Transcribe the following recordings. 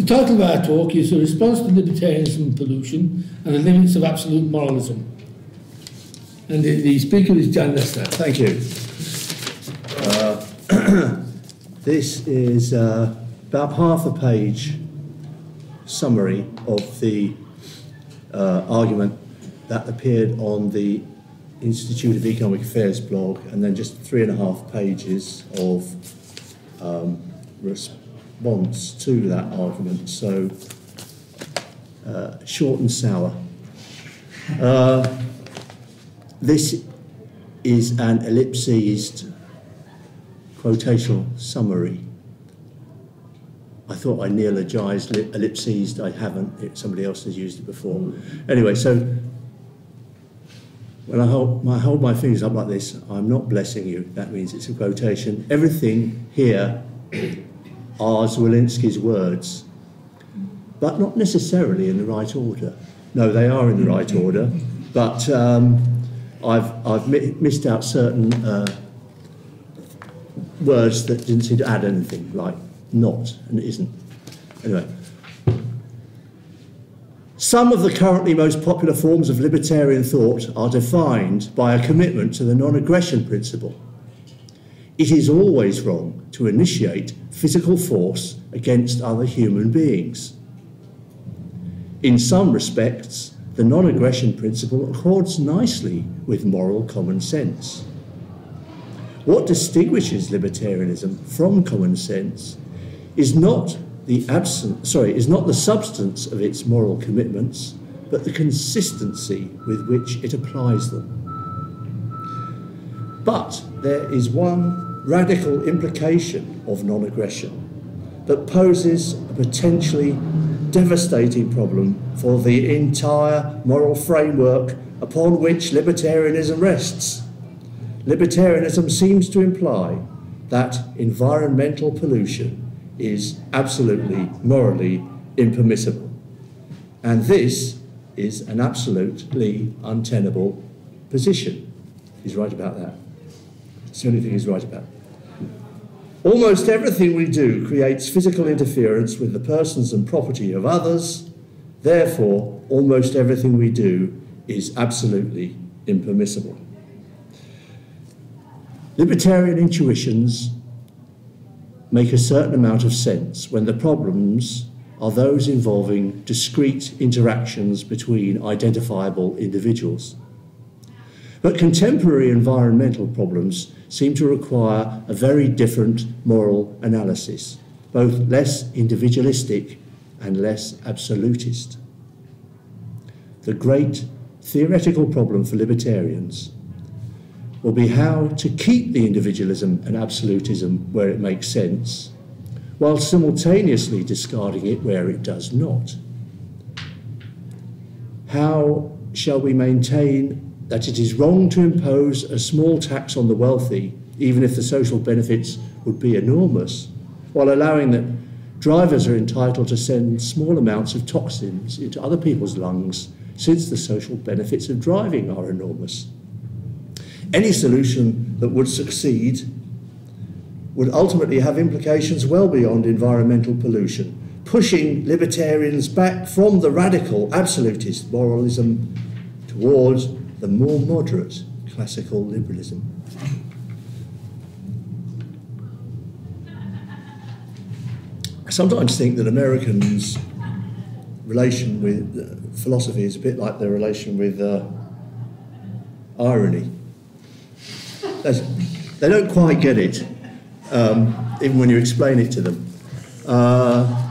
The title of our talk is A Response to Libertarianism and Pollution and the Limits of Absolute Moralism. And the, the speaker is Jan Lester. Thank you. Uh, this is uh, about half a page summary of the uh, argument that appeared on the Institute of Economic Affairs blog, and then just three and a half pages of um, response to that argument. So uh, short and sour. Uh, this is an ellipsized quotational summary. I thought I neologized ellipsized. I haven't. somebody else has used it before. Anyway, so when I hold, I hold my fingers up like this, I'm not blessing you. That means it's a quotation. Everything here are Zwolinski's words, but not necessarily in the right order. No, they are in the right order, but um, I've, I've mi missed out certain uh, words that didn't seem to add anything, like not and isn't. Anyway. Some of the currently most popular forms of libertarian thought are defined by a commitment to the non aggression principle. It is always wrong to initiate physical force against other human beings. In some respects, the non aggression principle accords nicely with moral common sense. What distinguishes libertarianism from common sense is not the absence, sorry, is not the substance of its moral commitments, but the consistency with which it applies them. But there is one radical implication of non aggression that poses a potentially devastating problem for the entire moral framework upon which libertarianism rests. Libertarianism seems to imply that environmental pollution is absolutely morally impermissible. And this is an absolutely untenable position. He's right about that. It's the only thing he's right about. Almost everything we do creates physical interference with the persons and property of others. Therefore, almost everything we do is absolutely impermissible. Libertarian intuitions make a certain amount of sense when the problems are those involving discrete interactions between identifiable individuals. But contemporary environmental problems seem to require a very different moral analysis, both less individualistic and less absolutist. The great theoretical problem for libertarians will be how to keep the individualism and absolutism where it makes sense, while simultaneously discarding it where it does not. How shall we maintain that it is wrong to impose a small tax on the wealthy, even if the social benefits would be enormous, while allowing that drivers are entitled to send small amounts of toxins into other people's lungs, since the social benefits of driving are enormous? Any solution that would succeed would ultimately have implications well beyond environmental pollution, pushing libertarians back from the radical absolutist moralism towards the more moderate classical liberalism. I sometimes think that Americans' relation with uh, philosophy is a bit like their relation with uh, irony they don't quite get it, um, even when you explain it to them. Uh,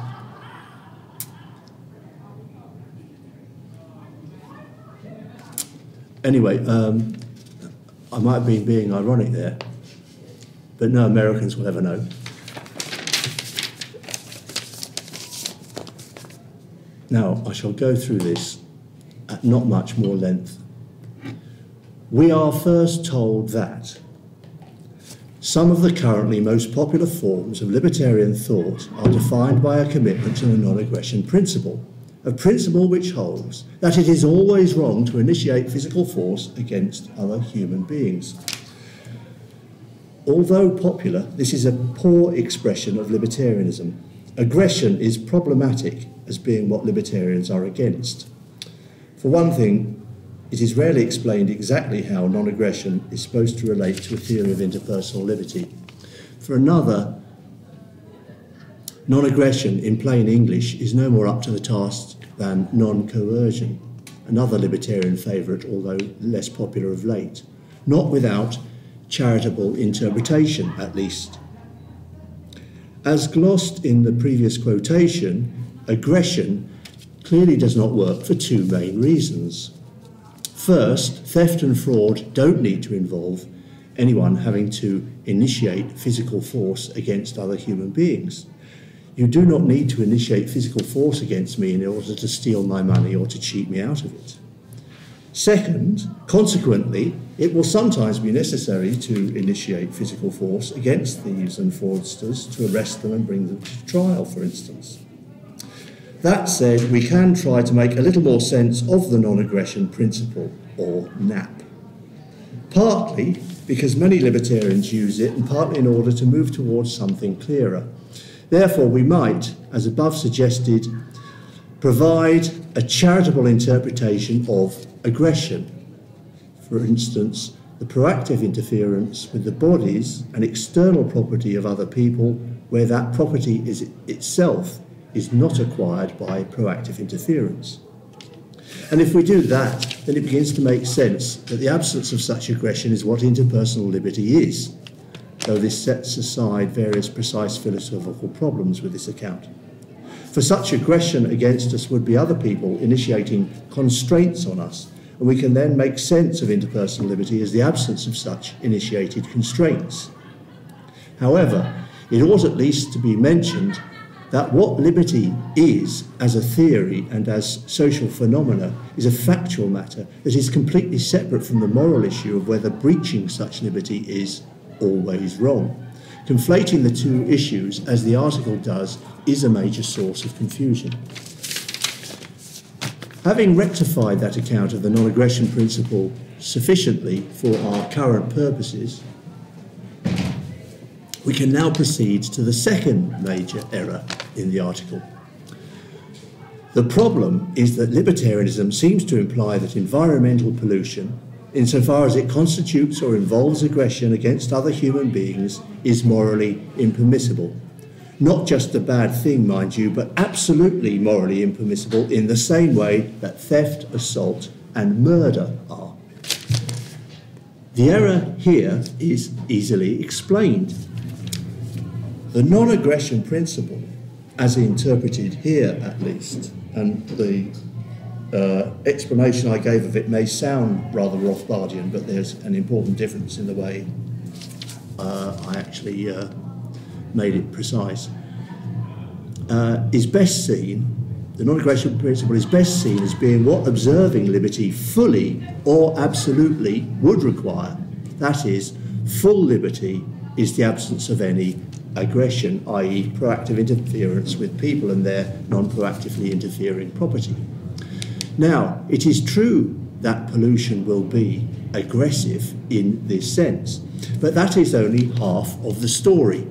anyway, um, I might have been being ironic there, but no Americans will ever know. Now, I shall go through this at not much more length we are first told that some of the currently most popular forms of libertarian thought are defined by a commitment to the non aggression principle, a principle which holds that it is always wrong to initiate physical force against other human beings. Although popular, this is a poor expression of libertarianism, aggression is problematic as being what libertarians are against. For one thing, it is rarely explained exactly how non aggression is supposed to relate to a theory of interpersonal liberty. For another, non aggression in plain English is no more up to the task than non coercion, another libertarian favourite, although less popular of late, not without charitable interpretation, at least. As glossed in the previous quotation, aggression clearly does not work for two main reasons. First, theft and fraud don't need to involve anyone having to initiate physical force against other human beings. You do not need to initiate physical force against me in order to steal my money or to cheat me out of it. Second, consequently, it will sometimes be necessary to initiate physical force against thieves and fraudsters to arrest them and bring them to trial, for instance. That said, we can try to make a little more sense of the non aggression principle, or NAP. Partly because many libertarians use it, and partly in order to move towards something clearer. Therefore, we might, as above suggested, provide a charitable interpretation of aggression. For instance, the proactive interference with the bodies and external property of other people, where that property is itself is not acquired by proactive interference. And if we do that, then it begins to make sense that the absence of such aggression is what interpersonal liberty is, though this sets aside various precise philosophical problems with this account. For such aggression against us would be other people initiating constraints on us, and we can then make sense of interpersonal liberty as the absence of such initiated constraints. However, it ought at least to be mentioned that what liberty is as a theory and as social phenomena is a factual matter that is completely separate from the moral issue of whether breaching such liberty is always wrong. Conflating the two issues, as the article does, is a major source of confusion. Having rectified that account of the non aggression principle sufficiently for our current purposes, we can now proceed to the second major error in the article. The problem is that libertarianism seems to imply that environmental pollution, insofar as it constitutes or involves aggression against other human beings, is morally impermissible. Not just a bad thing, mind you, but absolutely morally impermissible in the same way that theft, assault, and murder are. The error here is easily explained. The non aggression principle as interpreted here at least, and the uh, explanation I gave of it may sound rather Rothbardian, but there's an important difference in the way uh, I actually uh, made it precise. Uh, is best seen, the non aggression principle is best seen as being what observing liberty fully or absolutely would require. That is, full liberty is the absence of any aggression, i.e., proactive interference with people and their non proactively interfering property. Now, it is true that pollution will be aggressive in this sense, but that is only half of the story.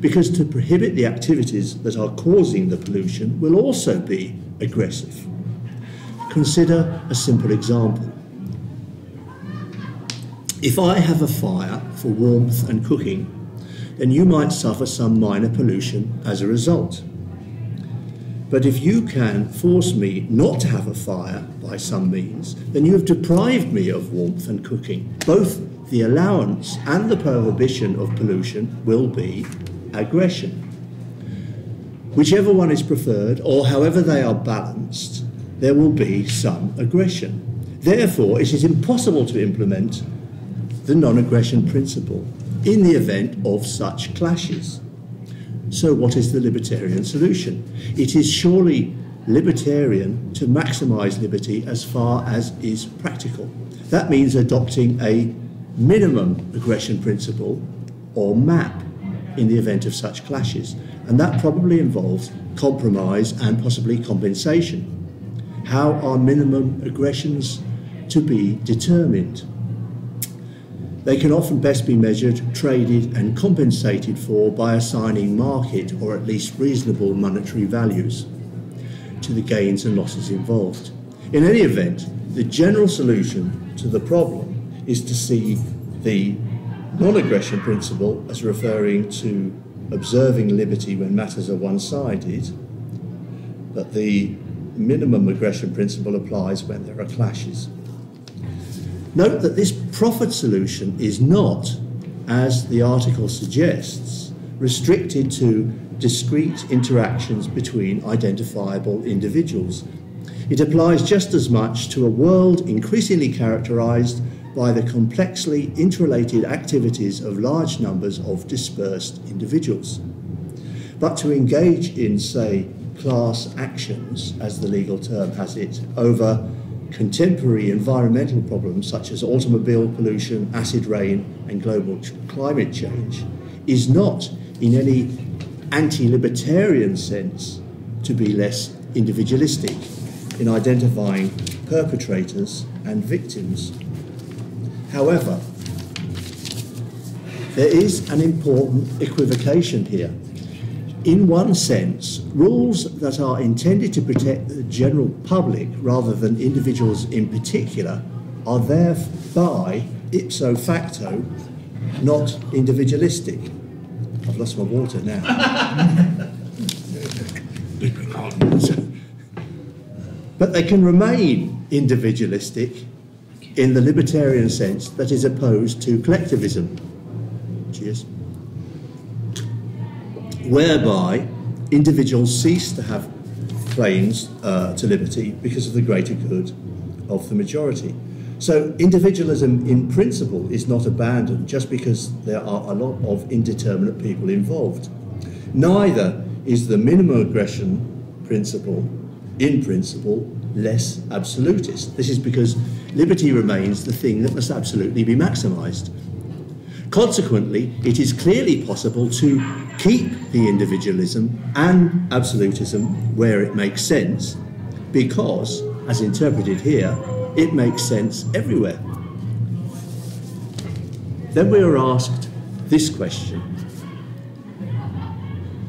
Because to prohibit the activities that are causing the pollution will also be aggressive. Consider a simple example. If I have a fire for warmth and cooking then you might suffer some minor pollution as a result. But if you can force me not to have a fire by some means, then you have deprived me of warmth and cooking. Both the allowance and the prohibition of pollution will be aggression. Whichever one is preferred, or however they are balanced, there will be some aggression. Therefore, it is impossible to implement the non aggression principle in the event of such clashes. So, what is the libertarian solution? It is surely libertarian to maximise liberty as far as is practical. That means adopting a minimum aggression principle or MAP in the event of such clashes. And that probably involves compromise and possibly compensation. How are minimum aggressions to be determined? They can often best be measured, traded, and compensated for by assigning market or at least reasonable monetary values to the gains and losses involved. In any event, the general solution to the problem is to see the non aggression principle as referring to observing liberty when matters are one sided, but the minimum aggression principle applies when there are clashes. Note that this profit solution is not, as the article suggests, restricted to discrete interactions between identifiable individuals. It applies just as much to a world increasingly characterized by the complexly interrelated activities of large numbers of dispersed individuals. But to engage in, say, class actions, as the legal term has it, over contemporary environmental problems such as automobile pollution, acid rain, and global climate change is not, in any anti libertarian sense, to be less individualistic in identifying perpetrators and victims. However, there is an important equivocation here in one sense, rules that are intended to protect the general public rather than individuals in particular are thereby ipso facto not individualistic. I've lost my water now. but they can remain individualistic in the libertarian sense that is opposed to collectivism. Cheers whereby individuals cease to have claims uh, to liberty because of the greater good of the majority. So individualism in principle is not abandoned just because there are a lot of indeterminate people involved. Neither is the minimum aggression principle, in principle, less absolutist. This is because liberty remains the thing that must absolutely be maximised. Consequently, it is clearly possible to keep the individualism and absolutism where it makes sense, because, as interpreted here, it makes sense everywhere. Then we are asked this question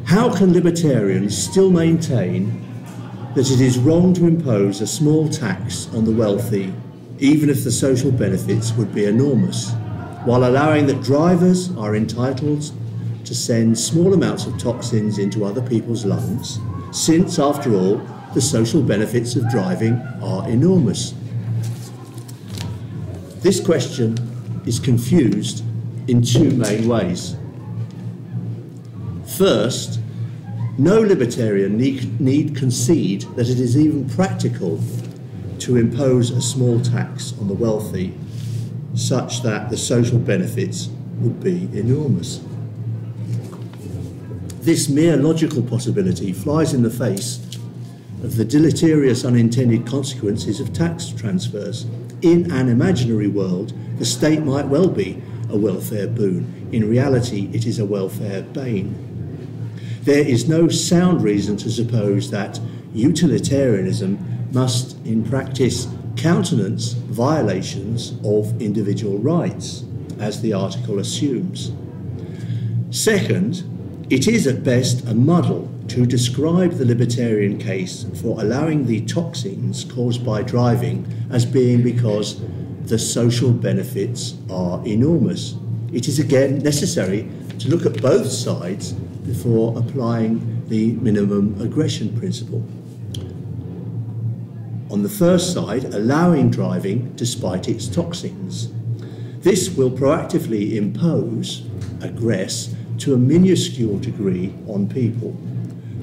How can libertarians still maintain that it is wrong to impose a small tax on the wealthy, even if the social benefits would be enormous? While allowing that drivers are entitled to send small amounts of toxins into other people's lungs, since, after all, the social benefits of driving are enormous. This question is confused in two main ways. First, no libertarian need, need concede that it is even practical to impose a small tax on the wealthy such that the social benefits would be enormous. This mere logical possibility flies in the face of the deleterious unintended consequences of tax transfers. In an imaginary world, the state might well be a welfare boon. In reality, it is a welfare bane. There is no sound reason to suppose that utilitarianism must, in practice, countenance violations of individual rights, as the article assumes. Second, it is at best a muddle to describe the libertarian case for allowing the toxins caused by driving as being because the social benefits are enormous. It is again necessary to look at both sides before applying the minimum aggression principle. On the first side, allowing driving despite its toxins. This will proactively impose, aggress, to a minuscule degree on people,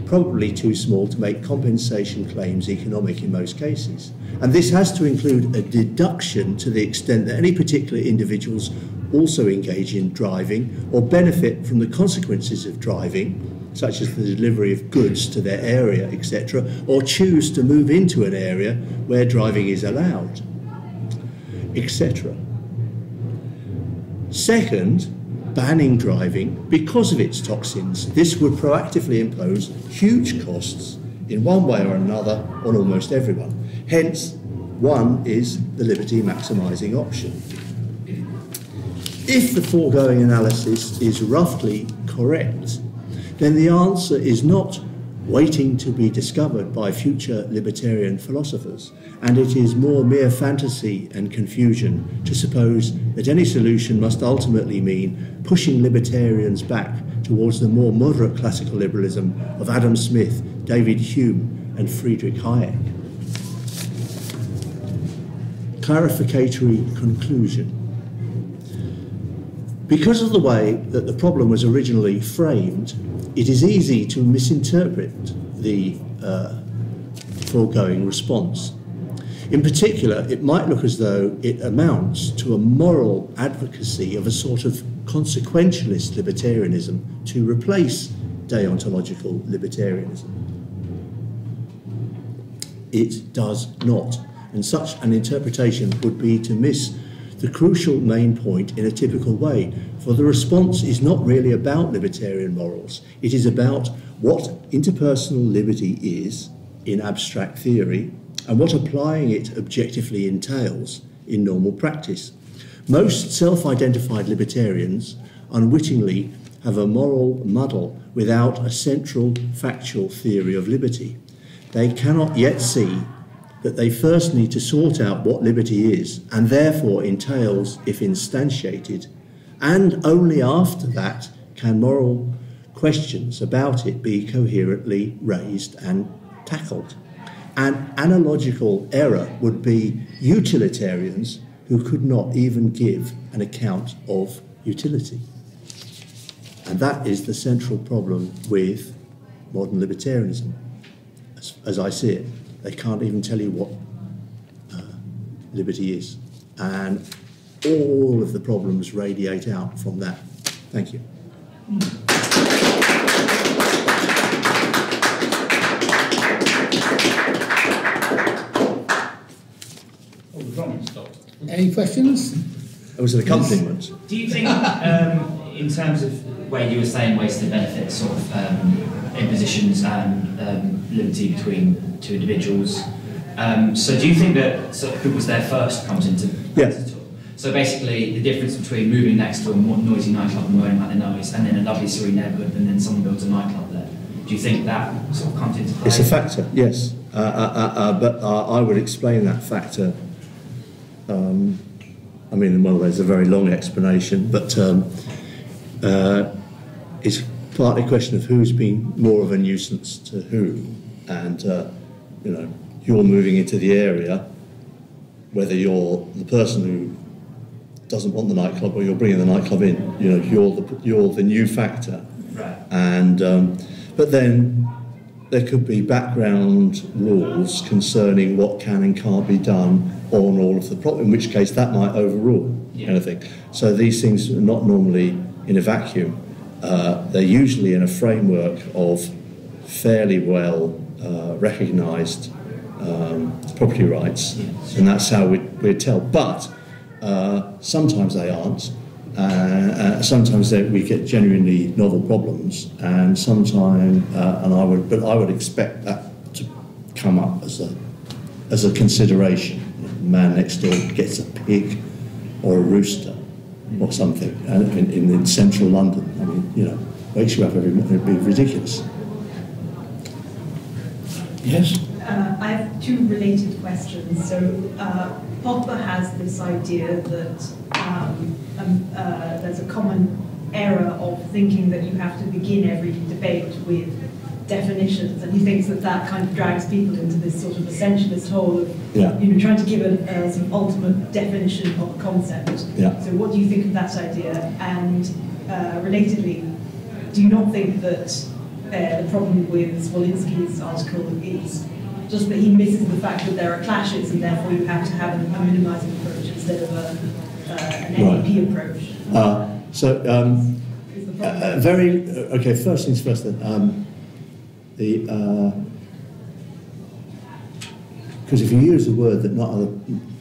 probably too small to make compensation claims economic in most cases. And this has to include a deduction to the extent that any particular individuals also engage in driving or benefit from the consequences of driving such as the delivery of goods to their area, etc., or choose to move into an area where driving is allowed, etc. Second, banning driving because of its toxins. This would proactively impose huge costs in one way or another on almost everyone. Hence, one is the liberty maximising option. if the foregoing analysis is roughly correct, then the answer is not waiting to be discovered by future libertarian philosophers, and it is more mere fantasy and confusion to suppose that any solution must ultimately mean pushing libertarians back towards the more moderate classical liberalism of Adam Smith, David Hume, and Friedrich Hayek. Clarificatory conclusion. Because of the way that the problem was originally framed, it is easy to misinterpret the uh, foregoing response. In particular, it might look as though it amounts to a moral advocacy of a sort of consequentialist libertarianism to replace deontological libertarianism. It does not. And such an interpretation would be to miss the crucial main point in a typical way. For the response is not really about libertarian morals, it is about what interpersonal liberty is in abstract theory and what applying it objectively entails in normal practice. Most self identified libertarians unwittingly have a moral muddle without a central factual theory of liberty. They cannot yet see that they first need to sort out what liberty is and therefore entails if instantiated, and only after that can moral questions about it be coherently raised and tackled. An analogical error would be utilitarians who could not even give an account of utility. And that is the central problem with modern libertarianism, as, as I see it. They can't even tell you what uh, liberty is. And all of the problems radiate out from that. Thank you. Any questions? It was an accompaniment. Do you think, um, in terms of where you were saying waste to benefit, sort of um, impositions and um, liberty between two individuals, um, so do you think that sort of who was there first comes into Yes. So basically, the difference between moving next to a more noisy nightclub and worrying about the noise, and then a lovely serene neighbourhood, and then someone builds a nightclub there. Do you think that sort of comes into play? It's a factor, yes. Uh, uh, uh, uh, but uh, I would explain that factor. Um, I mean, in one way, it's a very long explanation, but um, uh, it's partly a question of who's been more of a nuisance to who. And, uh, you know, you're moving into the area, whether you're the person who doesn't want the nightclub or you're bringing the nightclub in, you know, you're the, you're the new factor. Right. And um, but then there could be background rules concerning what can and can't be done on all of the property, In which case, that might overrule Yeah. anything. So these things are not normally in a vacuum. Uh, they're usually in a framework of fairly well uh, recognised um, property rights, and that's how we we tell. But uh, sometimes they aren't. Uh, uh, sometimes they, we get genuinely novel problems, and sometimes, uh, and I would, but I would expect that to come up as a as a consideration. The man next door gets a pig or a rooster or something uh, in, in, in central London. I mean, you know, wakes you up every morning. It'd be ridiculous. Yes? Uh, I have two related questions. So, uh, Popper has this idea that um, um, uh, there's a common error of thinking that you have to begin every debate with definitions, and he thinks that that kind of drags people into this sort of essentialist hole of Yeah. you know trying to give a, a sort of ultimate definition of a concept. Yeah. So, what do you think of that idea? And uh, relatedly, do you not think that uh, the problem with Zwolinski's article is just that he misses the fact that there are clashes and therefore you have to have a, a minimising approach instead of a, uh, an Right. Approach? Uh, so, um, very okay. First things first. Then um, the because if you use a word that not other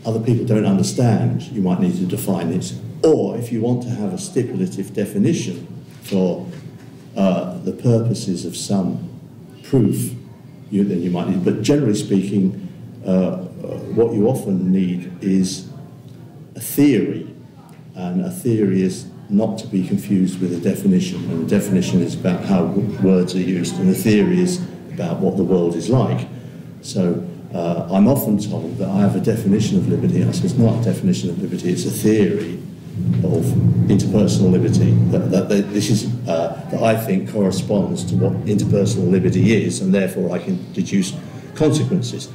other people don't understand, you might need to define it. Or if you want to have a stipulative definition for uh, the purposes of some proof, you, then you might need. But generally speaking, uh, uh, what you often need is a theory and a theory is not to be confused with a definition. And a definition is about how words are used, and a theory is about what the world is like. So uh, I'm often told that I have a definition of liberty. I say it's not a definition of liberty, it's a theory of interpersonal liberty. That, that, that this is uh, that I think corresponds to what interpersonal liberty is, and therefore I can deduce consequences.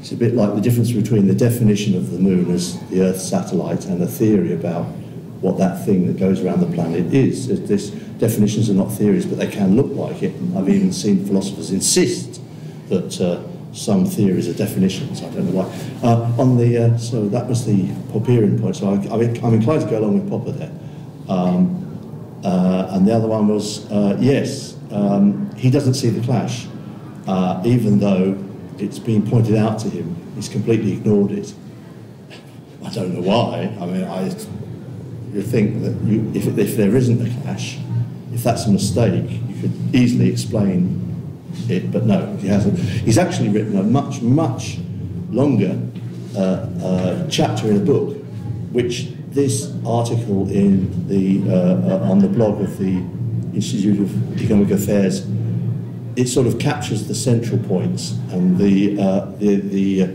It's a bit like the difference between the definition of the moon as the Earth satellite and a theory about what that thing that goes around the planet is. This definitions are not theories, but they can look like it. I've even seen philosophers insist that. Uh, some theories are definitions. I don't know why. Uh, on the uh, so that was the Popperian point. So I, am inclined to go along with Popper there. Um, uh, and the other one was uh, yes, um, he doesn't see the clash, uh, even though it's been pointed out to him. He's completely ignored it. I don't know why. I mean, I you think that you, if, if there isn't a clash, if that's a mistake, you could easily explain it, but no, he hasn't. He's actually written a much, much longer uh, uh, chapter in a book, which this article in the uh, uh on the blog of the Institute of Economic Affairs, it sort of captures the central points and the uh, the, the uh,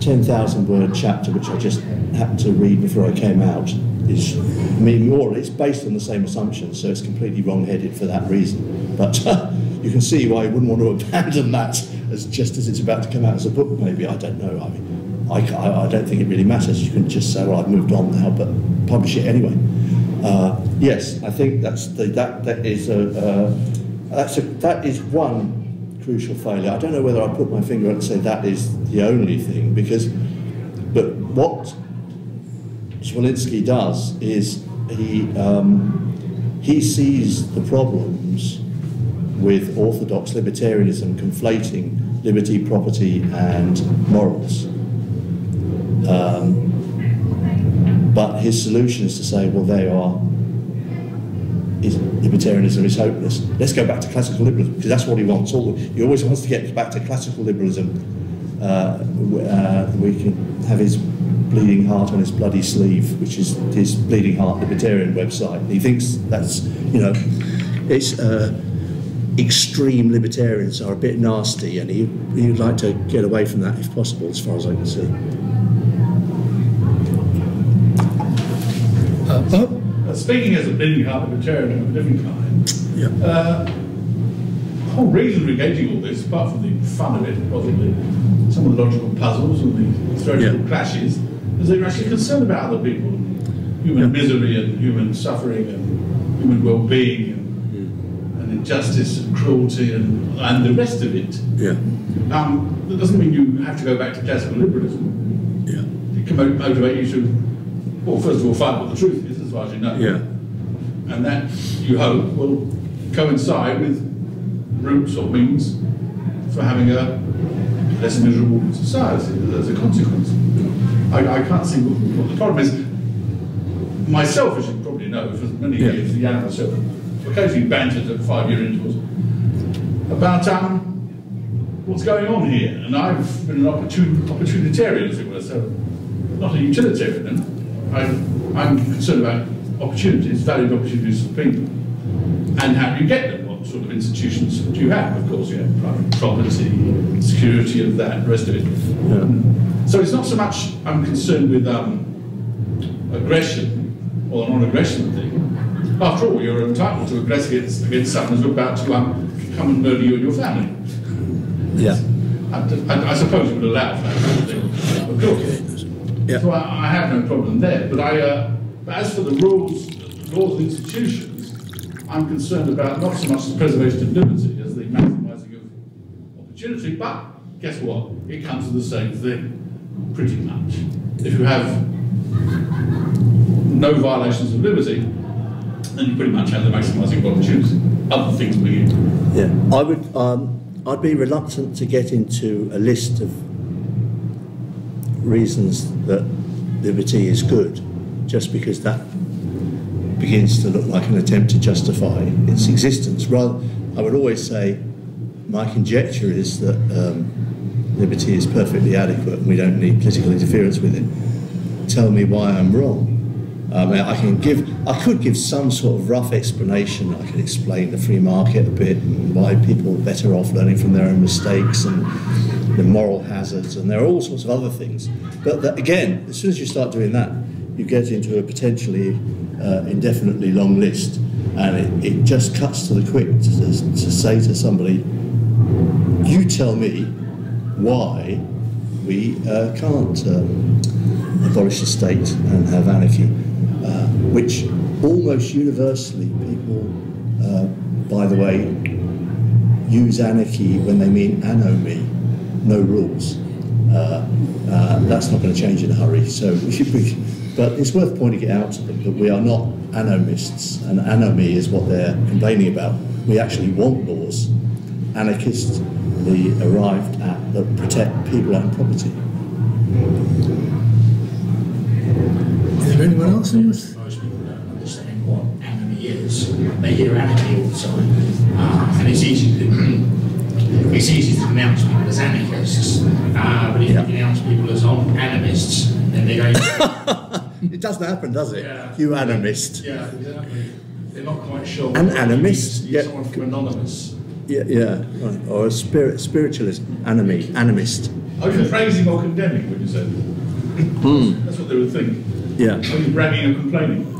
10,000 word chapter, which I just happened to read before I came out, is I mean, more it's based on the same assumptions, so it's completely wrong-headed for that reason. But you can see why you wouldn't want to abandon that as just as it's about to come out as a book. Maybe I don't know. I mean, I, I don't think it really matters. You can just say, "Well, I've moved on now," but publish it anyway. Uh, yes, I think that's the, that that is a uh, that's a that is one crucial failure. I don't know whether I put my finger and say that is the only thing because, but what Zwolinski does is he um, he sees the problems with orthodox libertarianism conflating liberty, property, and morals. Um, but his solution is to say, well, they are. Is, libertarianism is hopeless. Let's go back to classical liberalism because that's what he wants. All, he always wants to get back to classical liberalism. Uh, uh, we can have his bleeding heart on his bloody sleeve, which is his bleeding heart libertarian website. He thinks that's you know, it's. Uh, extreme libertarians are a bit nasty, and he, he'd like to get away from that if possible, as far as I can see. Uh, uh, speaking as a bleeding heart libertarian of a different kind, yeah. uh, the whole reason for engaging all this, apart from the fun of it, possibly some of the logical puzzles and the theoretical yeah. clashes, is that you're actually concerned about other people, human misery and human suffering and human well-being and injustice and cruelty and, and the rest of it. Yeah. Um, that doesn't mean you have to go back to classical liberalism. Yeah. It can motivate you to, well, first of all, find what the truth is, as far as you know. Yeah. And that, you hope, will coincide with routes or means for having a less miserable society as a consequence. I, I can't see what, what, the problem is. Myself, as you probably know, for many yeah. years, the myself, occasionally bantered at five-year intervals about um, what's going on here. And I've been an opportun opportunitarian, as it were, so not a utilitarian. I'm, I'm concerned about opportunities, valued opportunities for people, and how do you get them? What sort of institutions do you have? Of course, you have private property, security of that, the rest of it. Yeah. So it's not so much I'm concerned with um, aggression or non-aggression thing, after all, you're entitled to aggress against, against someone who's about to um, come and murder you and your family. Yeah. I, I, I suppose you would allow that of course. Yeah. So I, I, have no problem there. But I, uh, but as for the rules, laws and institutions, I'm concerned about not so much the preservation of liberty as the maximising of opportunity. But guess what? It comes to the same thing, pretty much. If you have no violations of liberty, then you pretty much have the maximising of opportunity. Other things Yeah, I would. Um, I'd be reluctant to get into a list of reasons that liberty is good, just because that begins to look like an attempt to justify its existence. Rather, I would always say my conjecture is that um, liberty is perfectly adequate and we don't need political interference with it. Tell me why I'm wrong. I I can give, I could give some sort of rough explanation. I could explain the free market a bit and why people are better off learning from their own mistakes and the moral hazards, and there are all sorts of other things. But that, again, as soon as you start doing that, you get into a potentially uh, indefinitely long list, and it, it just cuts to the quick to, to say to somebody, "You tell me why we uh, can't um, abolish the state and have anarchy." Uh, which almost universally people, uh, by the way, use anarchy when they mean anomy, no rules. Uh, uh, that's not going to change in a hurry. So, we, but it's worth pointing it out to them that we are not anomists, and anomy is what they're complaining about. We actually want laws. Anarchists, the arrived at that protect people and property. Is there anyone else in this? Most people don't understand what anarchy is. They hear anarchy all the time, uh, and it's easy to it's easy to denounce people as anarchists. Uh, but if Yeah. you denounce people as on animists, then they go. It doesn't happen, does it? Yeah. You animist. yeah, exactly. They're not quite sure. An what animist, means to yeah. Someone from anonymous. Yeah, yeah, right. or a spirit, spiritualist, anime, animist. Are you praising or condemning what you say said? That's what they would think. Yeah. Are you bragging or complaining?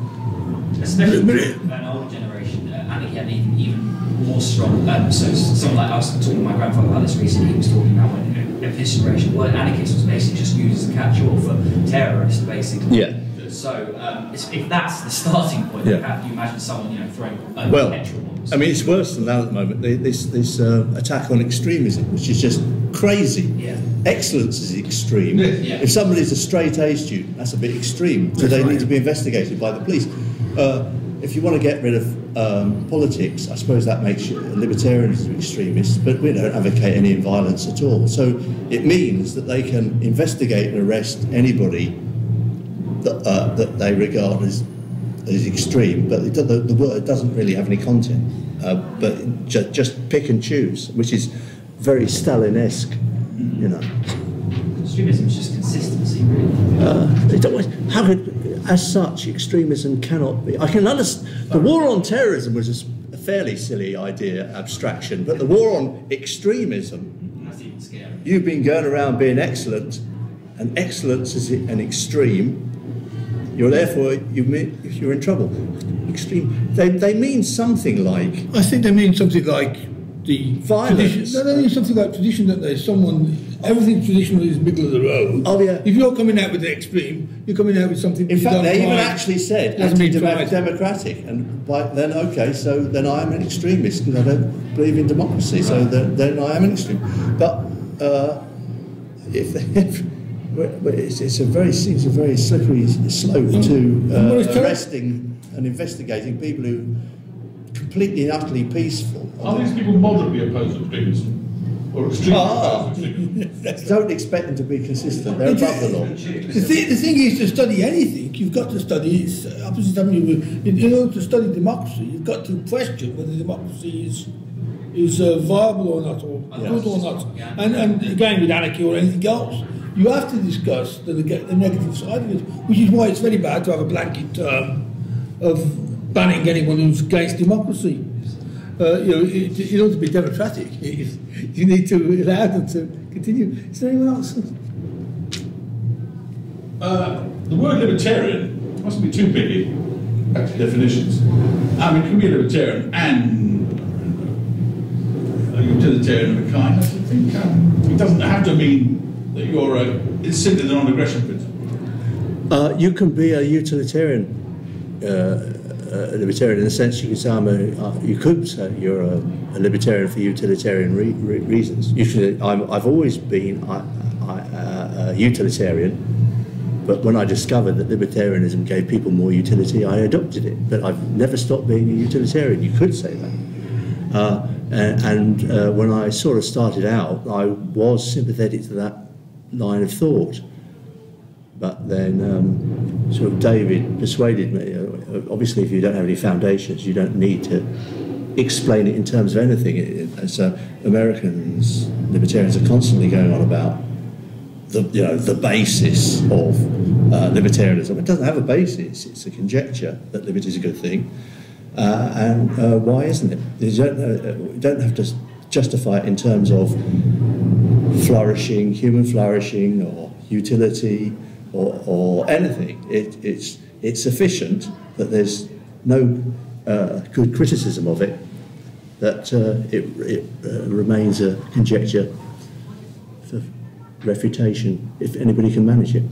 Especially with an older generation, uh, anarchy had even, even more strong. Um, so, someone like I was talking to my grandfather about this recently. He was talking about when of his generation, the word anarchist was basically just used as a catch-all for terrorist, basically. Yeah. So, um, if that's the starting point, Yeah. how do you imagine someone, you know, throwing uh, Well, petrol bombs? I mean, it's worse than that at the moment. This this uh, attack on extremism, which is just crazy. Yeah. Excellence is extreme. Yeah. If somebody's a straight A student, that's a bit extreme. So they need to be investigated by the police. Uh, if you want to get rid of um, politics, I suppose that makes you libertarians extremists, but we don't advocate any violence at all. So it means that they can investigate and arrest anybody that, uh, that they regard as, as extreme, but it, the, the word doesn't really have any content. Uh, but ju- just pick and choose, which is very Stalin-esque, you know. Extremism is just consistency, really. Uh, how could, as such, extremism cannot be. I can understand. The war on terrorism was a fairly silly idea, abstraction, but the war on extremism, That's even scary. you've been going around being excellent, and excellence is an extreme. You're therefore you mean, you're in trouble. Extreme. They, they mean something like I think they mean something like the Violence. tradition. No, they mean something like tradition that there's someone. Everything traditional is middle of the road. Oh, yeah. If you're coming out with the extreme, you're coming out with something. In fact, they even actually said anti-democratic, and by, then okay, so then I am an extremist because I don't believe in democracy. So then, then I am an extreme. But uh, if, if well, well, it's, it's a very seems a very slippery slope to and what uh, is arresting and investigating people who completely and utterly peaceful. Are these people moderately opposed to extremism? Or extremely Ah. opposed? Don't expect them to be consistent. They're above the law. The, thi- the thing is, to study anything, you've got to study its opposite. I mean, in in order to study democracy, you've got to question whether democracy is is uh, viable or not, or good or not. And, and again, with anarchy or anything else, you have to discuss the, the negative side of it, which is why it's very bad to have a blanket term of banning anyone who's against democracy. Uh, you know, it, in order to be democratic, you need to allow them to continue. Is there anyone else? Uh, the word libertarian mustn't be too picky. Back to definitions. I mean, it can be a libertarian and a utilitarian of a kind. I think um, it doesn't have to mean you're a. It's simply the non-aggression principle. Uh, you can be a utilitarian, uh, a libertarian in the sense you could say I'm a, uh, you could say you're a, a libertarian for utilitarian re- re- reasons. Usually, I'm, I've always been I, I, uh, a utilitarian, but when I discovered that libertarianism gave people more utility, I adopted it. But I've never stopped being a utilitarian. You could say that. Uh, and and uh, when I sort of started out, I was sympathetic to that line of thought. But then, um, sort of, David persuaded me. uh, Obviously, if you don't have any foundations, you don't need to explain it in terms of anything. It- So, Americans, libertarians, are constantly going on about the you know the basis of uh, libertarianism. It doesn't have a basis. It's a conjecture that liberty is a good thing, uh, and uh, why isn't it? You don't, uh, you don't have to justify it in terms of flourishing, human flourishing, or utility, or, or anything. It, it's it's sufficient that there's no uh, good criticism of it, that uh, it, it uh, remains a conjecture for refutation, if anybody can manage it.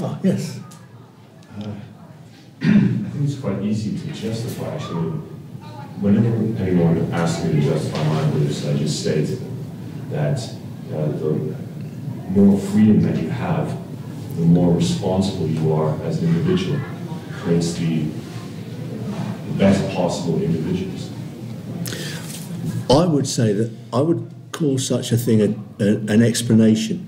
Ah, yes. I think it's quite easy to justify, actually. Whenever anyone asks me to justify my beliefs, I just state that uh, the more freedom that you have, the more responsible you are as an individual, towards the, best possible individuals. I would say that I would call such a thing a, a, an explanation.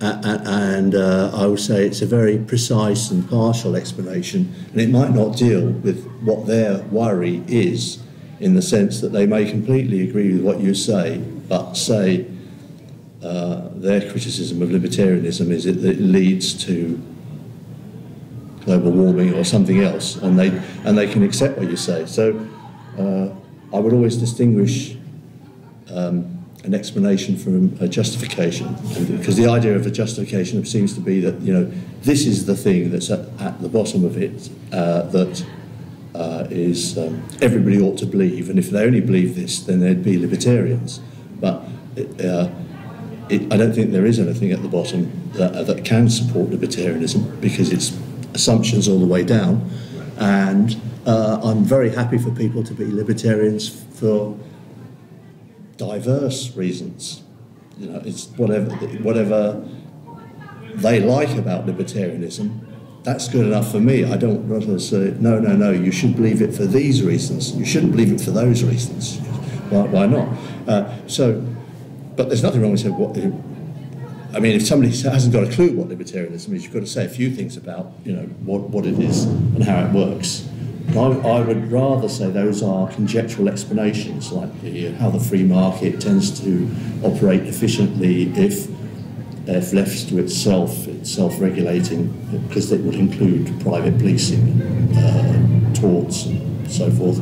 Uh, and uh, I would say it's a very precise and partial explanation, and it might not deal with what their worry is, in the sense that they may completely agree with what you say, but say uh, their criticism of libertarianism is it that it leads to global warming or something else, and they and they can accept what you say. So uh, I would always distinguish. Um, an explanation from a justification. Because the idea of a justification seems to be that, you know, this is the thing that's at, at the bottom of it uh, that uh, is um, everybody ought to believe, and if they only believe this, then they'd be libertarians. But uh, it, I don't think there is anything at the bottom that, that can support libertarianism because it's assumptions all the way down. And uh, I'm very happy for people to be libertarians for diverse reasons. You know, it's whatever whatever they like about libertarianism. That's good enough for me. I don't want to say no, no, no. You should believe it for these reasons. You shouldn't believe it for those reasons. Why, why not? Uh, so, but there's nothing wrong with saying what. I mean, if somebody hasn't got a clue what libertarianism is, you've got to say a few things about, you know, what, what it is and how it works. I, I, would rather say those are conjectural explanations, like the, how the free market tends to operate efficiently if, if left to itself, it's self-regulating, because it would include private policing, uh, torts, and so forth.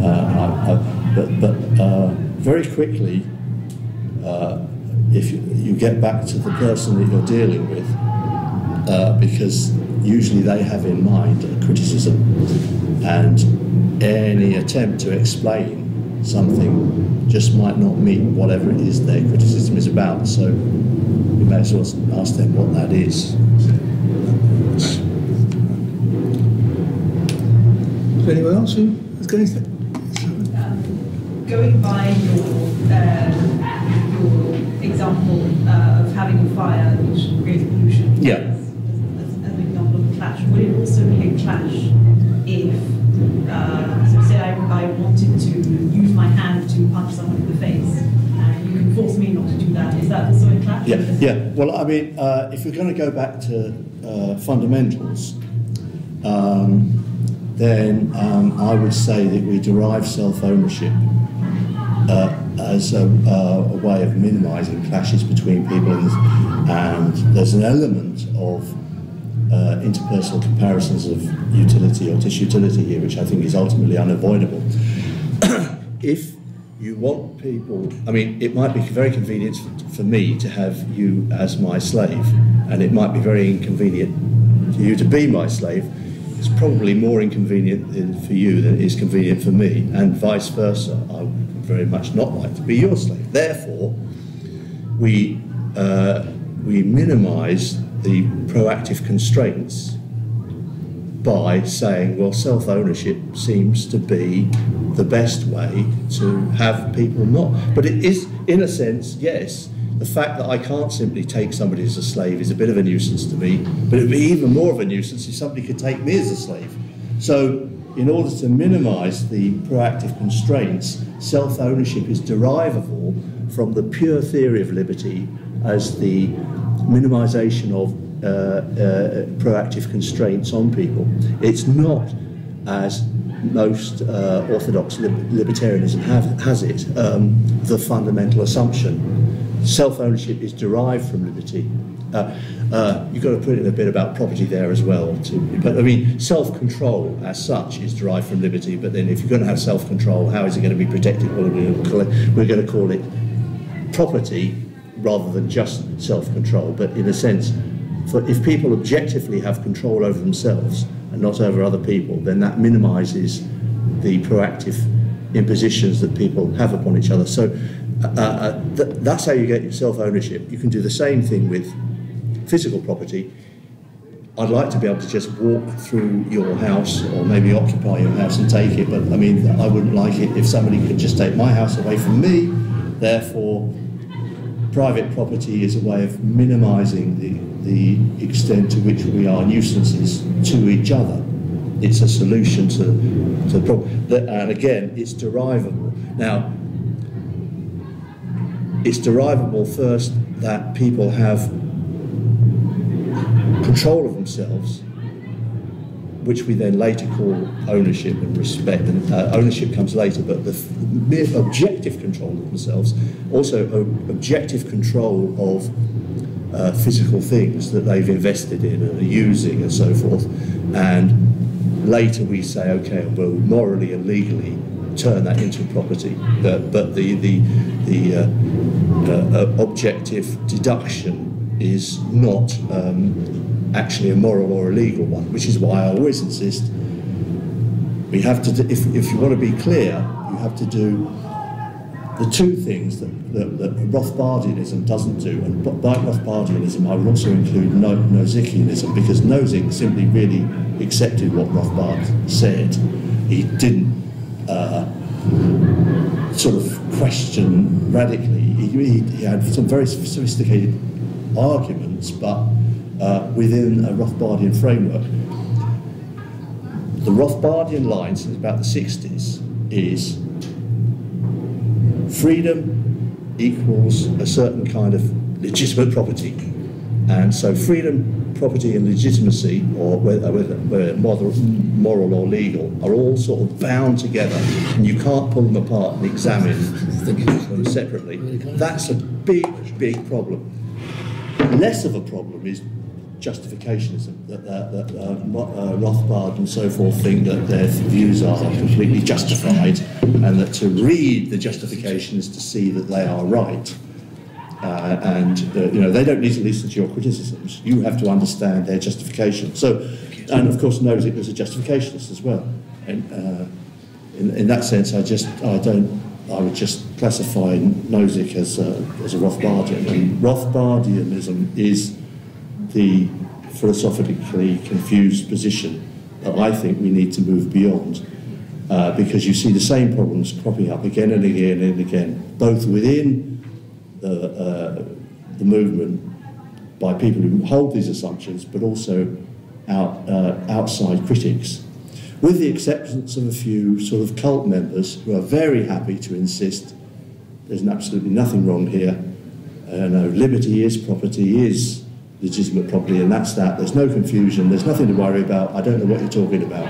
Uh, I, I, but but uh, very quickly, uh, if you, you, get back to the person that you're dealing with, uh, because usually they have in mind a criticism and any attempt to explain something just might not meet whatever it is their criticism is about. So we may as well ask them what that is. Is there anyone else who is going to? Um, going by your uh, your example uh, of having a fire which creates pollution. Yeah as, as, an example of clash, would it also be a clash to punch someone in the face, and you can force me not to do that, is that also clash? Yeah, yeah. Well, I mean, uh, if we're going to go back to uh, fundamentals, um, then um, I would say that we derive self-ownership uh, as a, uh, a, way of minimising clashes between people, and, and there's an element of uh, interpersonal comparisons of utility or disutility here, which I think is ultimately unavoidable. if you want people, I mean, it might be very convenient for me to have you as my slave, and it might be very inconvenient for you to be my slave. It's probably more inconvenient for you than it is convenient for me, and vice versa. I would very much not like to be your slave. Therefore, we uh, we minimise the proactive constraints by saying, well, self ownership seems to be the best way to have people not. But it is, in a sense, yes, the fact that I can't simply take somebody as a slave is a bit of a nuisance to me, but it would be even more of a nuisance if somebody could take me as a slave. So, in order to minimize the proactive constraints, self ownership is derivable from the pure theory of liberty as the minimization of proactive constraints on people. It's not as most uh, orthodox libertarianism have, has it, um, the fundamental assumption self-ownership is derived from liberty. Uh, uh, you've got to put in a bit about property there as well. Too. But I mean, self-control as such is derived from liberty. But then, if you're going to have self-control, how is it going to be protected? Well, we're going to call it, we're going to call it property rather than just self-control. But in a sense, for if people objectively have control over themselves and not over other people, then that minimises the proactive impositions that people have upon each other. So uh, uh, th that's how you get your self-ownership. You can do the same thing with physical property. I'd like to be able to just walk through your house or maybe occupy your house and take it, but I mean, I wouldn't like it if somebody could just take my house away from me. Therefore, private property is a way of minimising the, the extent to which we are nuisances to each other. It's a solution to, to the problem. And again, it's derivable. Now, it's derivable first that people have control of themselves, which we then later call ownership and respect. And uh, ownership comes later, but the mere objective control of themselves, also objective control of uh, physical things that they've invested in and are using and so forth. And later we say, okay, we'll morally and legally turn that into property. But, the, the, the uh, uh, objective deduction is not um, actually a moral or a legal one, which is why I always insist we have to, do, if, if you want to be clear, you have to do the two things that, that, that Rothbardianism doesn't do, and by Rothbardianism I would also include no, Nozickianism, because Nozick simply really accepted what Rothbard said. He didn't uh, sort of question radically. He, he, he, had some very sophisticated arguments, but uh, within a Rothbardian framework. The Rothbardian line since about the 60s is freedom equals a certain kind of legitimate property. And so freedom property and legitimacy, or whether, whether moral, moral or legal, are all sort of bound together, and you can't pull them apart and examine them separately. That's a big, big problem. Less of a problem is justificationism, that, that, that uh, uh, Rothbard and so forth think that their views are completely justified, and that to read the justification is to see that they are right. Uh, and uh, you know they don't need to listen to your criticisms. You have to understand their justification. So, and of course Nozick as a justificationist as well. And uh, in, in that sense, I just I don't I would just classify Nozick as a, as a Rothbardian. And Rothbardianism is the philosophically confused position that I think we need to move beyond. Uh, because you see the same problems cropping up again and again and again, both within the, uh, the movement by people who hold these assumptions, but also out, uh, outside critics, with the acceptance of a few sort of cult members who are very happy to insist there's absolutely nothing wrong here. Uh, no, liberty is property, is legitimate property, and that's that. There's no confusion, there's nothing to worry about. I don't know what you're talking about.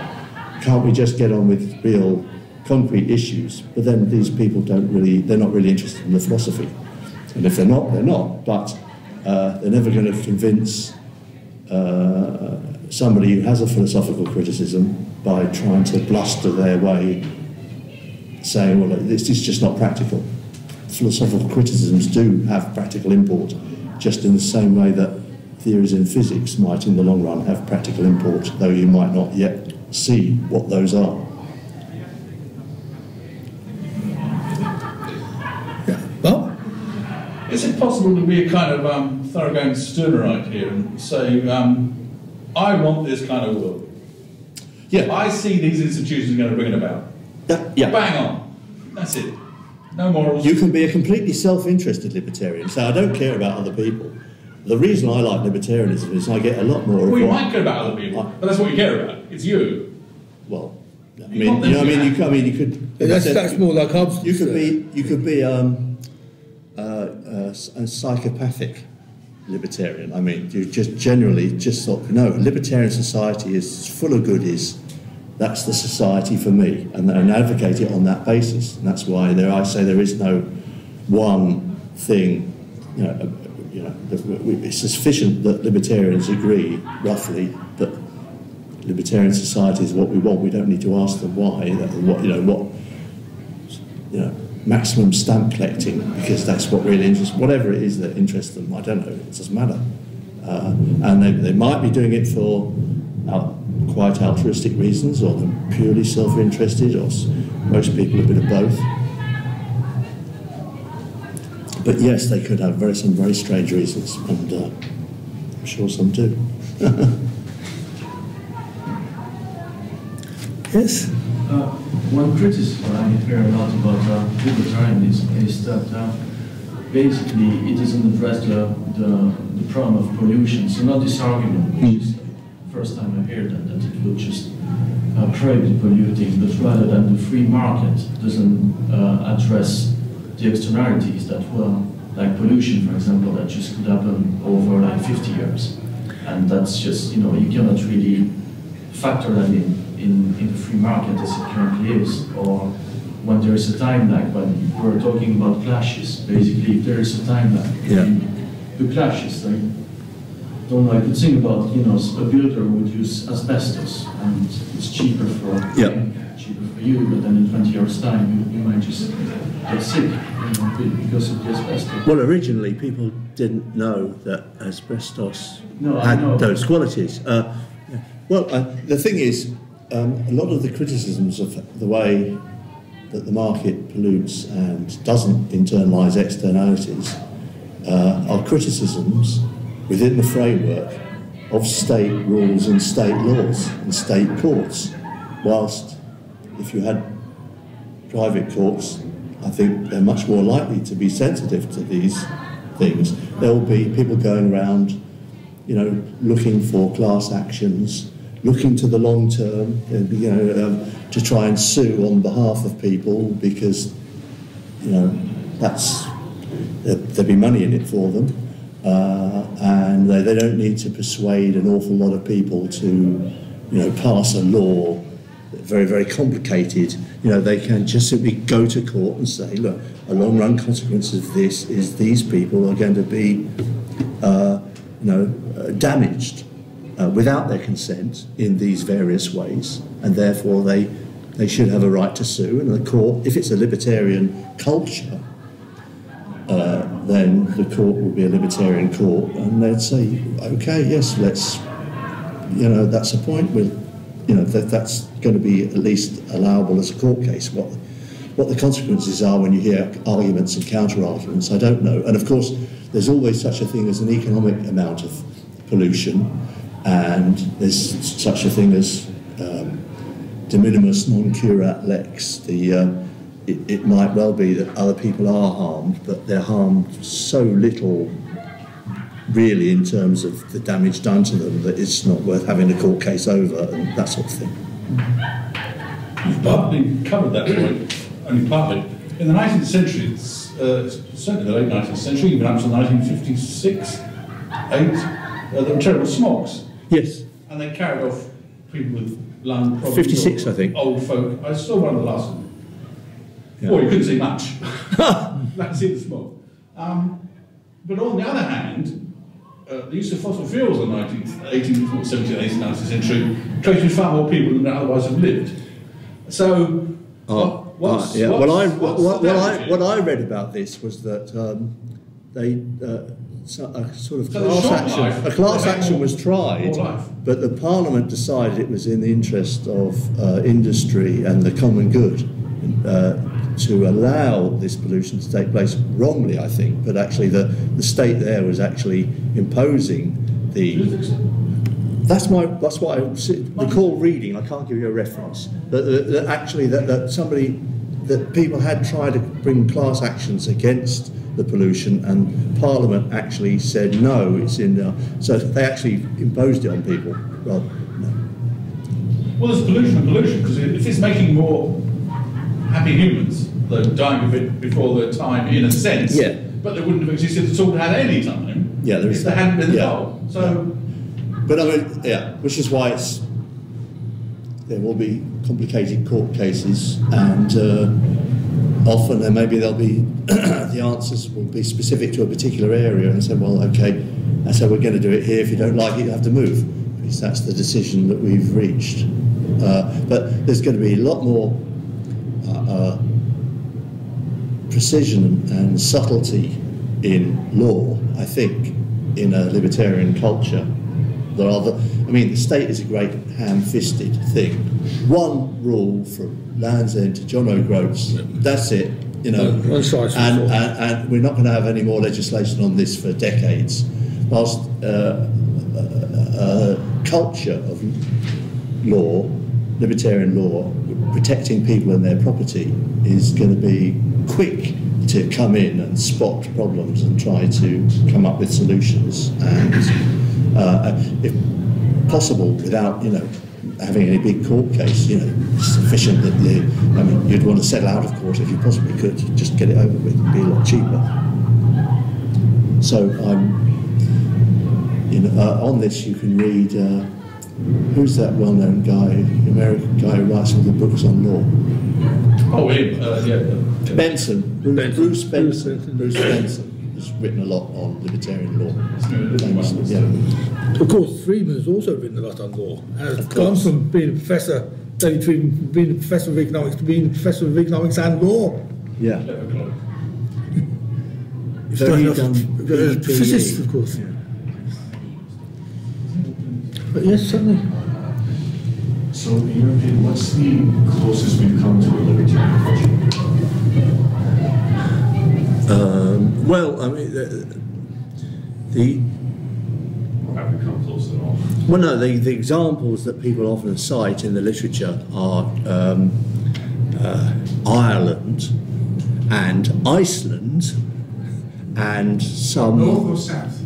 Can't we just get on with real concrete issues? But then these people don't really, they're not really interested in the philosophy. And if they're not, they're not. But uh, they're never going to convince uh, somebody who has a philosophical criticism by trying to bluster their way, saying, well, this is just not practical. Philosophical criticisms do have practical import, just in the same way that theories in physics might, in the long run, have practical import, though you might not yet see what those are. Is it possible to be a kind of um, thoroughgoing Stirnerite here and say, um, I want this kind of world? Yeah. I see these institutions are going to bring it about. That, yeah. Bang on. That's it. No morals. You can be a completely self-interested libertarian. So I don't care about other people. The reason I like libertarianism is I get a lot more. Well, you what, might care about other people, I, but that's what you care about. It's you. Well, I mean, you, know, I mean, you, I mean, you could. That's, that's more like Hobbes. You could be. You could be. Um, uh, uh, a psychopathic libertarian. I mean, you just generally just thought, no, libertarian society is full of goodies. That's the society for me, and, and advocate it on that basis. And that's why there I say there is no one thing you know, it's sufficient that libertarians agree roughly that libertarian society is what we want. We don't need to ask them why. What you know, what you know, maximum stamp collecting because that's what really interests. Whatever it is that interests them, I don't know. It doesn't matter. Uh, and they, they might be doing it for uh, quite altruistic reasons, or purely self-interested, or most people a bit of both. But yes, they could have very some very strange reasons, and uh, I'm sure some do. yes. Uh, one criticism I hear a lot about uh, libertarianism is that uh, basically it doesn't address the, the, the, problem of pollution. So not this argument, which is the first time I hear that, that it will just uh, prohibit polluting, but rather than the free market doesn't uh, address the externalities that were, like pollution, for example, that just could happen over like 50 years. And that's just, you know, you cannot really factor that in in, in the free market as it currently is, or when there is a time lag, when we're talking about clashes, basically if there is a time lag yeah. the clashes, like, don't know, I could think about, you know, a builder would use asbestos, and it's cheaper for yeah. Cheaper for you, but then in 20 years' time, you, you might just get sick you know, because of the asbestos. Well, originally people didn't know that asbestos no, had those qualities. Uh, well, uh, the thing is, um, a lot of the criticisms of the way that the market pollutes and doesn't internalise externalities uh, are criticisms within the framework of state rules and state laws and state courts. Whilst if you had private courts, I think they're much more likely to be sensitive to these things. There will be people going around, you know, looking for class actions looking to the long term, you know, um, to try and sue on behalf of people because, you know, that's there'll be money in it for them, uh, and they, they don't need to persuade an awful lot of people to, you know, pass a law. Very, very complicated. You know, they can just simply go to court and say, look, a long run consequence of this is these people are going to be, uh, you know, uh, damaged uh, without their consent in these various ways, and therefore they, they should have a right to sue. And the court, if it's a libertarian culture, uh, then the court will be a libertarian court, and they'd say, okay, yes, let's, you know, that's a point. With, you know, that that's going to be at least allowable as a court case. What what the consequences are when you hear arguments and counter arguments, I don't know. And of course, there's always such a thing as an economic amount of pollution and there's such a thing as um, de minimis non curat lex. The, uh, it, it, might well be that other people are harmed, but they're harmed so little, really, in terms of the damage done to them, that it's not worth having a court case over and that sort of thing. You've partly covered that point, only partly. In the 19th century, uh, certainly the late 19th century, even up to 1956, 8, uh, there were terrible smogs Yes. And they carried off people with lung problems. 56, I think. Old folk. I saw one of the last one. Yeah. Well, you couldn't see much. That's see the smoke. Um, but on the other hand, uh, the use of fossil fuels in the 19th, 18th, 17th, 18th, 19th century created far more people than otherwise have lived. So, oh, what's, uh, yeah. what's, well, I, what's what, what, I, what I read about this was that um, they uh, a sort of class action. Life, a class action was tried, but the Parliament decided it was in the interest of uh, industry and the common good uh, to allow this pollution to take place. Wrongly, I think, but actually the, the state there was actually imposing the. That's my. That's what I recall reading. I can't give you a reference, but that actually that, that somebody that people had tried to bring class actions against the pollution, and Parliament actually said no, it's in there. So they actually imposed it on people. Well, no. Well, there's pollution and pollution, because if it's making more happy humans, though dying of it before their time, in a sense, yeah. but they wouldn't have existed at all had any time. Yeah, there is. If they hadn't been yeah. involved. So. Yeah. But I mean, yeah, which is why it's there will be complicated court cases and. Uh, often, and maybe there'll be the answers will be specific to a particular area and say, well, okay, that's how we're going to do it here. If you don't like it, you have to move. Because that's the decision that we've reached. Uh, but there's going to be a lot more uh, uh, precision and subtlety in law, I think, in a libertarian culture. There are the, I mean, the state is a great ham-fisted thing. One rule from Land's End to John O'Groats, that's it, you know. One- one size fits and, and, and we're not going to have any more legislation on this for decades. Whilst uh, a, a culture of law, libertarian law, protecting people and their property is going to be quick to come in and spot problems and try to come up with solutions and, uh, if possible, without you know having any big court case, you know, sufficient that the, I mean, you'd want to settle out of court if you possibly could, just get it over with, be a lot cheaper. So I'm you know, uh, on this you can read uh, who's that well-known guy, American guy who writes all the books on law. Oh, him, uh, yeah. yeah. Benson, Bruce Benson. Bruce Bruce Benson. Benson. Bruce Benson has written a lot on libertarian law. Wow. Yeah. Of course, Friedman has also written a lot on law. And has Of gone course. from being a professor, David Friedman, from being a professor of economics to being a professor of economics and law. Yeah. Eleven o'clock. Very Started off done as a BPE. physicist, of course. But yes, certainly. So, in your opinion, what's the closest we've come to a libertarian culture? Um, well, I mean, the, the Or have we come close at all? Well, no, the, the examples that people often cite in the literature are um, uh, Ireland and Iceland and some. North or south?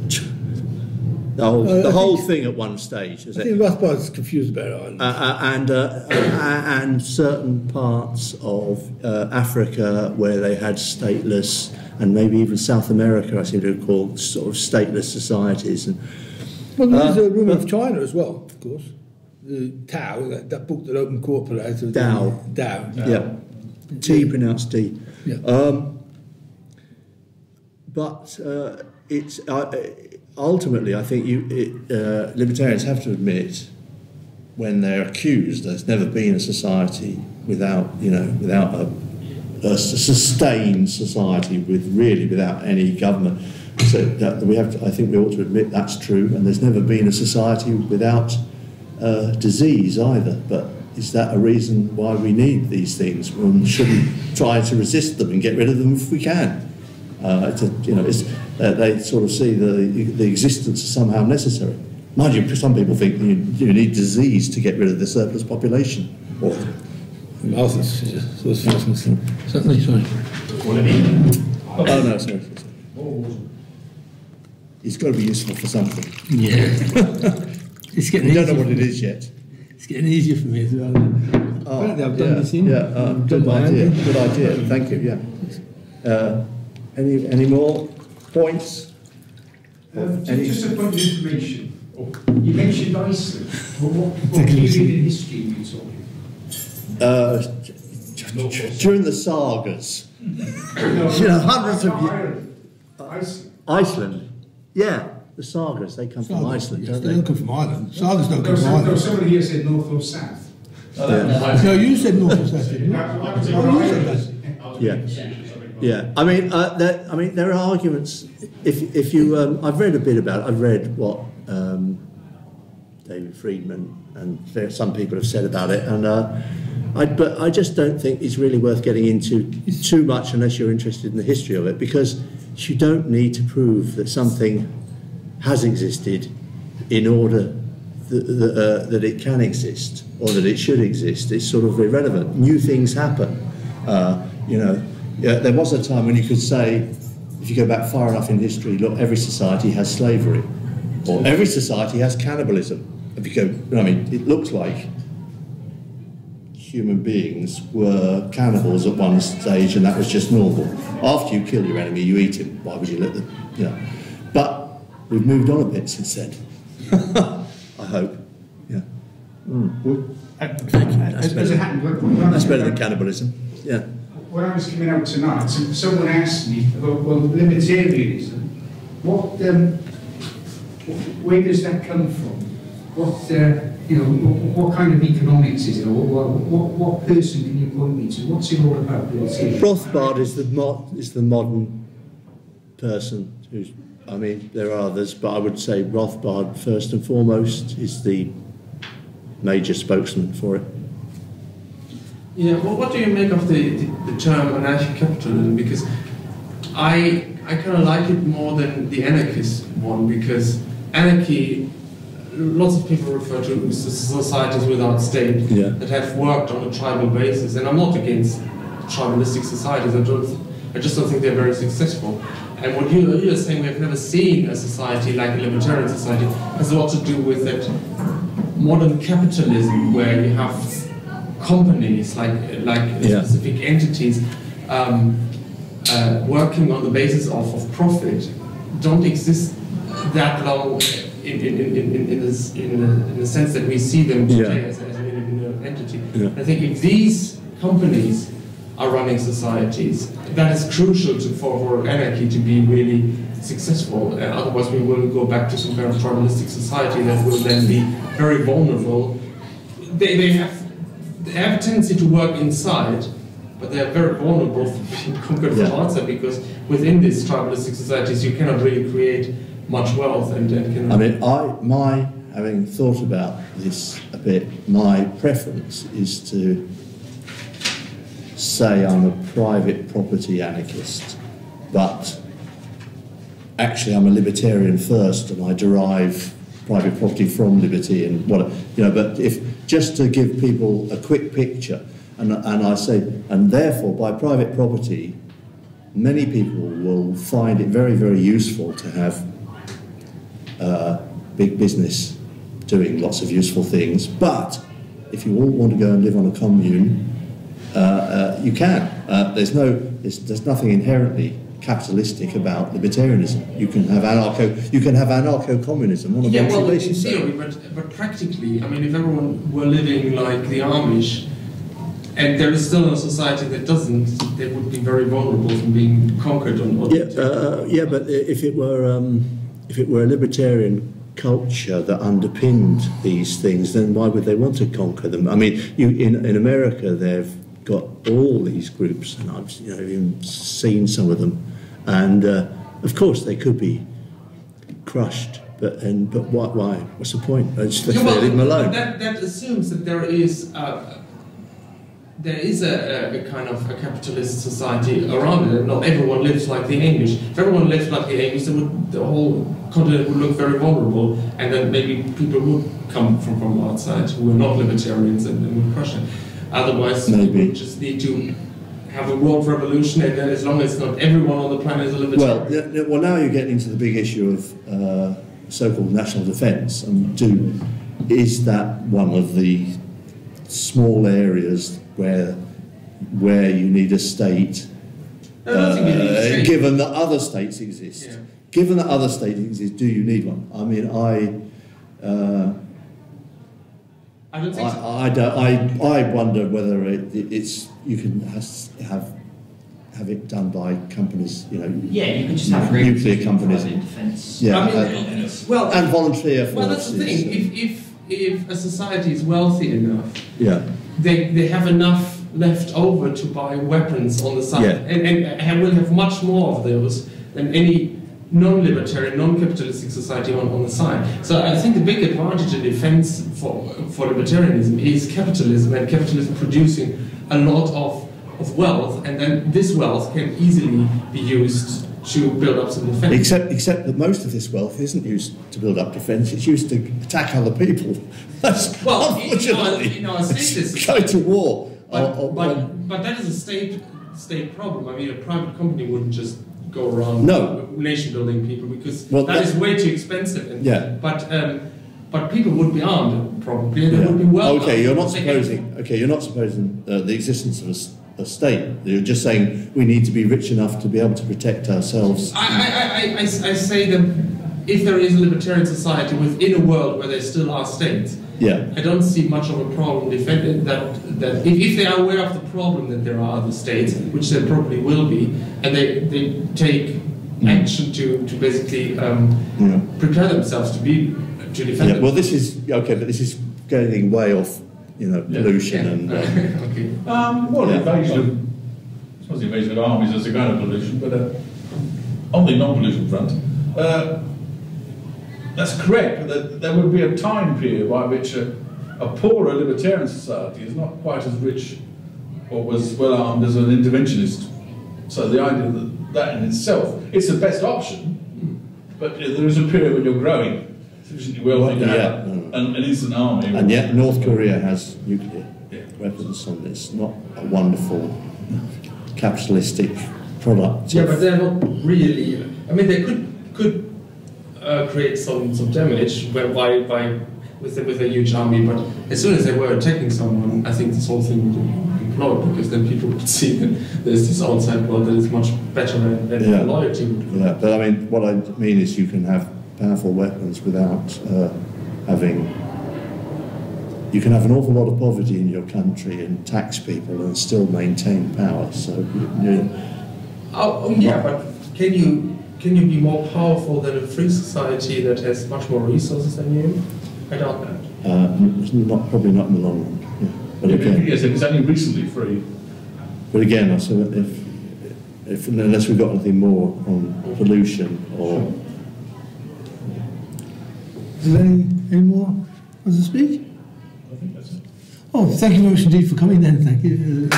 The whole, Uh, the think- thing at one stage, is I it? think Rothbard's confused about Ireland. Uh, uh, and uh, uh, and certain parts of uh, Africa where they had stateless, and maybe even South America, I seem to recall, sort of stateless societies. And well, there's a rumour of China as well, of course. The Tao, that, that book that Open Court put out. of the- Dao. Dao. Yeah. T pronounced D. Yeah. Um, but uh, it's uh, ultimately, I think you it, uh, libertarians have to admit when they're accused, there's never been a society without you know without a, a sustained society with really without any government. So we have, to, I think we ought to admit that's true, and there's never been a society without uh, disease either. But is that a reason why we need these things? We shouldn't try to resist them and get rid of them if we can. Uh, it's a, you know, it's, uh, they sort of see the, the existence as somehow necessary. Mind you, some people think you, you need disease to get rid of the surplus population. Or, Malthus is a sort of fascinating. Certainly, sorry. What oh no, sorry. It's got to be useful for something. Yeah. it's getting We don't know easier. what it is yet. It's getting easier for me as well. Apparently, I've done yeah, this in. Yeah, uh, I've good idea. Good idea. Thank you. Yeah. Uh, any any more points? Um, Any- just a point of information. You mentioned Iceland. Well, what, what period in history were you talking? Uh, during the sagas, No, You know, hundreds of years. Iceland. Iceland. Yeah, the sagas. They come from Sagas, Iceland, yes, don't they they? don't come from Ireland. Sagas don't No, come from so, no, somebody here said north or south. No, you said North or South, didn't you? That- that was Oh, you said Ireland. Yeah. Yeah, I mean, uh, there, I mean, there are arguments. If if you, um, I've read a bit about it. I've read what um, David Friedman and some people have said about it, and uh, I, but I just don't think it's really worth getting into too much unless you're interested in the history of it, because you don't need to prove that something has existed in order that, that, uh, that it can exist or that it should exist. It's sort of irrelevant. New things happen. Uh, you know, yeah, there was a time when you could say, if you go back far enough in history, look, every society has slavery, or every society has cannibalism. If you go, I mean, it looks like human beings were cannibals at one stage, and that was just normal. After you kill your enemy, you eat him. Why would you let them? You know, but we've moved on a bit since then. I hope. Yeah, hmm. uh, As, as it happened, when- when I that's better than cannibalism. Yeah. When I was coming out tonight, some- someone asked me about well, libertarianism. What, um, where does that come from? What, uh, you know, what, what kind of economics is it? Or what, what, what person can you point me to? What's it all about? Rothbard is the mo- is the modern person who's. I mean, there are others, but I would say Rothbard first and foremost is the major spokesman for it. Yeah, well, what do you make of the, the, the term anarcho-capitalism? Because I I kind of like it more than the anarchist one because anarchy, lots of people refer to societies without state Yeah. that have worked on a tribal basis, and I'm not against tribalistic societies. I don't, I just don't think they're very successful. And what you, you're saying, we have never seen a society like a libertarian society, has a lot to do with that modern capitalism where you have companies like like Yeah. specific entities um, uh, working on the basis of, of profit don't exist that long in, in, in, in, in, this, in, the, in the sense that we see them today Yeah. as, as an individual entity. Yeah. I think if these companies are running societies, that is crucial to, for, for anarchy to be really successful. Uh, otherwise, we will go back to some kind of tribalistic society that will then be very vulnerable. They, they, have, they have a tendency to work inside, but they are very vulnerable for being conquered from outside because within these tribalistic societies, you cannot really create much wealth and, and can I mean, I my having thought about this a bit, my preference is to say I'm a private property anarchist, but actually I'm a libertarian first, and I derive private property from liberty and what you know. But if just to give people a quick picture, and and I say, and therefore by private property, many people will find it very very useful to have uh, big business doing lots of useful things. But if you all want to go and live on a commune, uh, uh, you can. Uh, there's no, there's, there's nothing inherently capitalistic about libertarianism. You can have anarcho, you can have anarcho-communism on a Yeah, voluntary well, in basis. theory, but, but practically, I mean, if everyone were living like the Amish, and there is still a society that doesn't, they would be very vulnerable from being conquered on. on Yeah, uh, yeah, but if it were um, if it were a libertarian culture that underpinned these things, then why would they want to conquer them? I mean, you in in America they've got all these groups, and I've you know even seen some of them, and uh, of course they could be crushed. But and but why? why? What's the point? Let's, let's Yeah, well, leave them alone. That, that assumes that there is uh, there is a, a, a kind of a capitalist society around it. Not everyone lives like the English. If everyone lived like the English, then would, the whole continent would look very vulnerable, and then maybe people would come from, from outside who are not libertarians and, and would crush it. Otherwise, we Maybe. would just need to have a world revolution, and then as long as not everyone on the planet is a libertarian. Well, well, now you're getting into the big issue of uh, so-called national defence, and do is that one of the small areas where where you need a state, I don't think you need to uh, say- given that other states exist? Yeah. Given that other states exist, do you need one? I mean, I. Uh, I don't think so. I, I, don't, I, I wonder whether it, it's you can has, have have it done by companies, you know, Yeah, you could just have nuclear companies. defence. Yeah, I mean, uh, well, and volunteer. Well, that's the thing. If, if, if a society is wealthy enough, yeah, they, they have enough left over to buy weapons on the side, Yeah. and, and, and will have much more of those than any non-libertarian, non-capitalistic society on, on the side. So I think the big advantage in defense for, for libertarianism is capitalism, and capitalism producing a lot of, of wealth, and then this wealth can easily be used to build up some defense. except except that most of this wealth isn't used to build up defence; it's used to attack other people. That's Well, unfortunately you know, a state is- go to war. But, on- on- but, oh. but that is a state state problem. I mean, a private company wouldn't just go around No. nation building people because Well, that is way too expensive. And, Yeah. But um, but people would be armed probably. and They Yeah. would be well. okay, you're not armed. They can- supposing. Okay, you're not supposing uh, the existence of a state. You're just saying we need to be rich enough to be able to protect ourselves. I, I, I, I, I say that if there is a libertarian society within a world where there still are states, Yeah. I don't see much of a problem defending that that if, if they are aware of the problem that there are other states, which there probably will be, and they, they take action to, to basically um, Yeah. prepare themselves to be to defend Yeah, well, this is okay, but this is getting way off, you know, pollution and. Uh, okay. Um, well, Yeah. invasion of, I suppose the invasion of armies is a kind of pollution, but uh, on the non-pollution front, uh, that's correct. But there, there would be a time period by which a, a poorer libertarian society is not quite as rich or as well armed as an interventionist. So the idea that that in itself, it's the best option, but there is a period when you're growing sufficiently wealthy to Well, yeah, have no. an, an instant army. and yet, North Korea has nuclear Yeah. weapons, and it's not a wonderful capitalistic product. Yeah, but they're not really. I mean, they could could uh, create some, some damage by, by, by with a, with a huge army, but as soon as they were attacking someone, I think this whole thing would implode because then people would see that there's this outside world that is much better than, than Yeah. loyalty would. Yeah, but I mean, what I mean is you can have powerful weapons without uh, having. You can have an awful lot of poverty in your country and tax people and still maintain power. So, you, you, Oh, oh, yeah, but can you can you be more powerful than a free society that has much more resources than you? I doubt that. uh, not probably not in the long run. Yeah. But Yeah, again, yes, it's only recently free. but again, I said if, if unless we've got anything more on pollution or Is there any, any more others to speak? I think that's it. Oh, thank you very much indeed for coming then. Thank you.